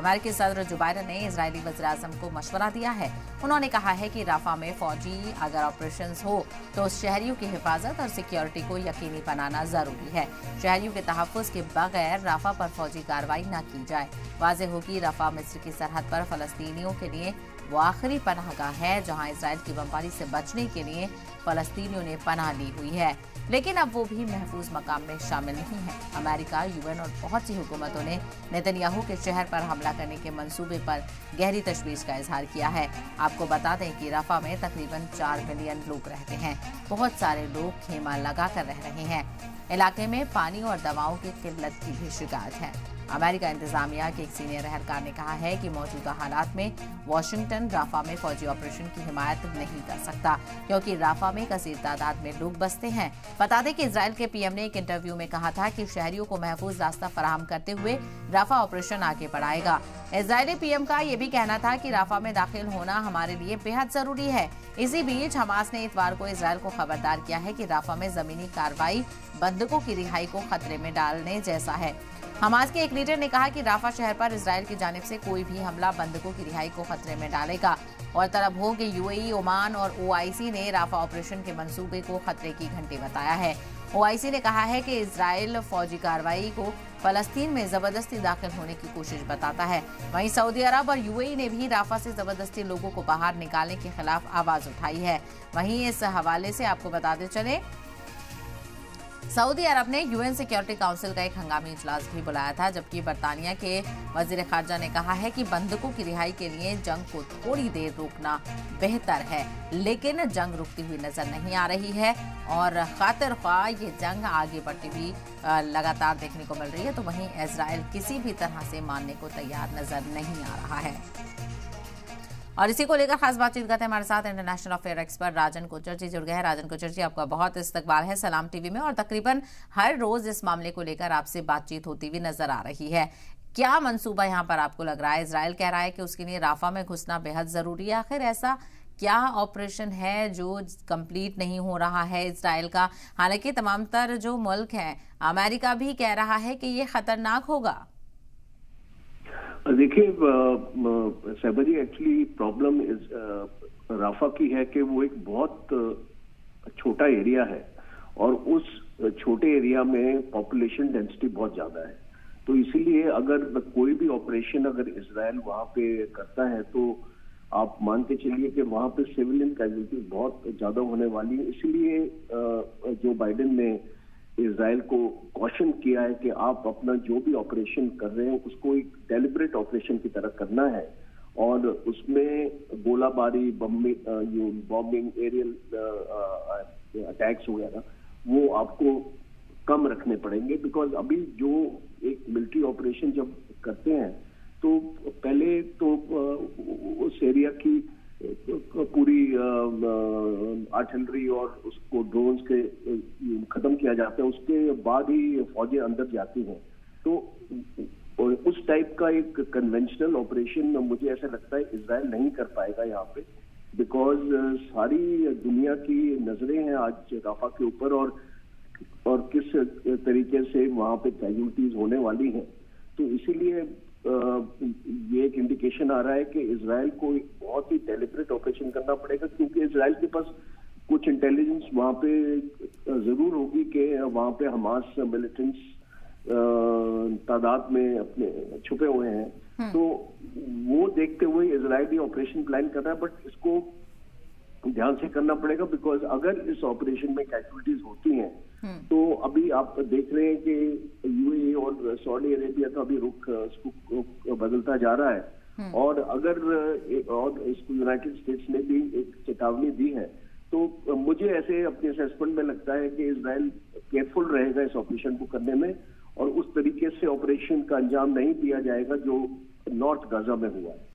अमेरिकी सदर जो बाइडन ने इसराइली वजर को मशवरा दिया है। उन्होंने कहा है कि राफा में फौजी अगर ऑपरेशन हो तो शहरियों की हिफाजत और सिक्योरिटी को यकीनी बनाना ज़रूरी है। शहरियों के तहफ़ के बगैर राफा पर फौजी कार्रवाई न की जाए। वाज हो कि रफा मिस्र की सरहद पर फलस्तीनियों के लिए वो आखिरी पनाहगाह है, जहाँ इसराइल की बमबारी से बचने के लिए फलस्तीनियों ने पनाह ली हुई है। लेकिन अब वो भी महफूज मकाम में शामिल नहीं है। अमेरिका, यूएन और बहुत सी हुकूमतों ने नेतन्याहू के शहर पर हमला करने के मंसूबे पर गहरी तशवीश का इजहार किया है। आपको बता दें कि रफा में तकरीबन चार मिलियन लोग रहते हैं। बहुत सारे लोग खेमा लगा कर रह रहे हैं। इलाके में पानी और दवाओं की किल्लत की भी शिकायत है। अमेरिका इंतजामिया के एक सीनियर रहलकार ने कहा है कि मौजूदा हालात में वाशिंगटन, राफा में फौजी ऑपरेशन की हिमायत नहीं कर सकता, क्योंकि राफा में कसीर तादाद में लोग बसते हैं। बता दें कि इसराइल के पीएम ने एक इंटरव्यू में कहा था कि शहरियों को महफूज रास्ता फराहम करते हुए राफा ऑपरेशन आगे बढ़ाएगा। इसराइली पीएम का ये भी कहना था कि राफा में दाखिल होना हमारे लिए बेहद ज़रूरी है। इसी बीच हमास ने इतवार को इसराइल को खबरदार किया है कि राफा में जमीनी कार्रवाई बंधकों की रिहाई को खतरे में डालने जैसा है। हमास के एक लीडर ने कहा कि राफा शहर पर इसराइल की जानब से कोई भी हमला बंधकों की रिहाई को खतरे में डालेगा। और तरफ़ हो कि यूएई, ओमान और ओआईसी ने राफा ऑपरेशन के मंसूबे को खतरे की घंटी बताया है। ओआईसी ने कहा है कि इसराइल फौजी कार्रवाई को फलस्तीन में ज़बरदस्ती दाखिल होने की कोशिश बताता है। वहीं सऊदी अरब और यूएई ने भी राफा से ज़बरदस्ती लोगों को बाहर निकालने के खिलाफ आवाज़ उठाई है। वहीं इस हवाले से आपको बताते चले सऊदी अरब ने यूएन सिक्योरिटी काउंसिल का एक हंगामी इजलास भी बुलाया था, जबकि बरतानिया के वज़ीर खारजा ने कहा है कि बंधकों की रिहाई के लिए जंग को थोड़ी देर रोकना बेहतर है, लेकिन जंग रुकती हुई नज़र नहीं आ रही है और खातिर ख्वाह ये जंग आगे बढ़ती हुई लगातार देखने को मिल रही है तो वहीं इसराइल किसी भी तरह से मानने को तैयार नज़र नहीं आ रहा है। और इसी को लेकर खास बातचीत करते हैं हमारे साथ international affair expert Rajan Kochar ji जुड़ गए हैं। राजन कोचर जी आपका बहुत इस्तकबाल है सलाम टीवी में और तकरीबन हर रोज इस मामले को लेकर आपसे बातचीत होती हुई नज़र आ रही है। क्या मंसूबा यहाँ पर आपको लग रहा है? इसराइल कह रहा है कि उसके लिए राफा में घुसना बेहद ज़रूरी है। आखिर ऐसा क्या ऑपरेशन है जो कंप्लीट नहीं हो रहा है इसराइल का? हालाँकि तमाम तर जो मुल्क हैं, अमेरिका भी कह रहा है कि ये खतरनाक होगा। देखिए सहबा जी एक्चुअली प्रॉब्लम इस राफा की है कि वो एक बहुत छोटा एरिया है और उस छोटे एरिया में पॉपुलेशन डेंसिटी बहुत ज़्यादा है। तो इसीलिए अगर कोई भी ऑपरेशन अगर इसराइल वहाँ पे करता है तो आप मान के चलिए कि वहाँ पे सिविलियन कैजुअलिटी बहुत ज़्यादा होने वाली है। इसलिए जो बाइडेन ने इसराइल को क्वेश्चन किया है कि आप अपना जो भी ऑपरेशन कर रहे हैं, उसको एक डेलिब्रेट ऑपरेशन की तरह करना है। और उसमें गोलाबारी बॉम्बिंग एरियल अटैक्स वगैरह, वो आपको कम रखने पड़ेंगे। बिकॉज़ अभी जो एक मिलिट्री ऑपरेशन जब करते हैं तो पहले तो उस एरिया की आर्टिलरी और उसको ड्रोन्स के खत्म किया जाता है, उसके बाद ही फौजें अंदर जाती हैं। तो उस टाइप का एक कन्वेंशनल ऑपरेशन मुझे ऐसा लगता है इसराइल नहीं कर पाएगा यहाँ पे बिकॉज़ सारी दुनिया की नज़रें हैं आज राफा के ऊपर और और किस तरीके से वहाँ पे कैजुअलिटीज होने वाली हैं। तो इसीलिए ये एक इंडिकेशन आ रहा है कि इसराइल को एक बहुत ही डेलिबरेट ऑपरेशन करना पड़ेगा क्योंकि इसराइल के पास कुछ इंटेलिजेंस वहाँ पे ज़रूर होगी कि वहाँ पे हमास मिलिटेंट्स तादाद में अपने छुपे हुए हैं हम्म। तो वो देखते हुए इसराइल ऑपरेशन प्लान कर रहा है बट इसको ध्यान से करना पड़ेगा बिकॉज़ अगर इस ऑपरेशन में कैजुअलिटीज होती हैं हम्म। तो अभी आप देख रहे हैं कि यूएई और सऊदी अरेबिया का अभी रुख बदलता जा रहा है हम्म। और अगर और इसको यूनाइटेड स्टेट्स ने भी एक चेतावनी दी है तो मुझे ऐसे अपने असेसमेंट में लगता है कि इसराइल केयरफुल रहेगा इस ऑपरेशन को करने में और उस तरीके से ऑपरेशन का अंजाम नहीं दिया जाएगा जो नॉर्थ गाजा में हुआ है